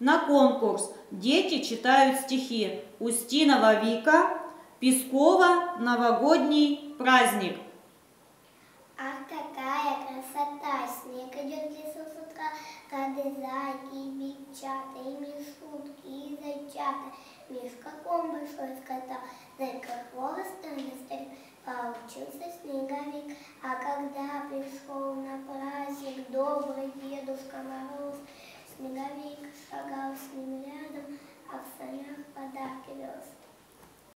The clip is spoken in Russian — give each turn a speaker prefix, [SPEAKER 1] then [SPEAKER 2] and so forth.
[SPEAKER 1] на конкурс «Дети читают стихи» Устинова Вика, Пескова «Новогодний праздник».
[SPEAKER 2] Ах, какая красота! Снег идет в лесу с утра, Рады зайки и бичата, и мишутки, и зайчата. Мишка ком большой скота, зайка хвостом достает, Поучился снеговик, а когда пришел на праздник Добрый Дедушка Мороз, Снеговик шагал с ним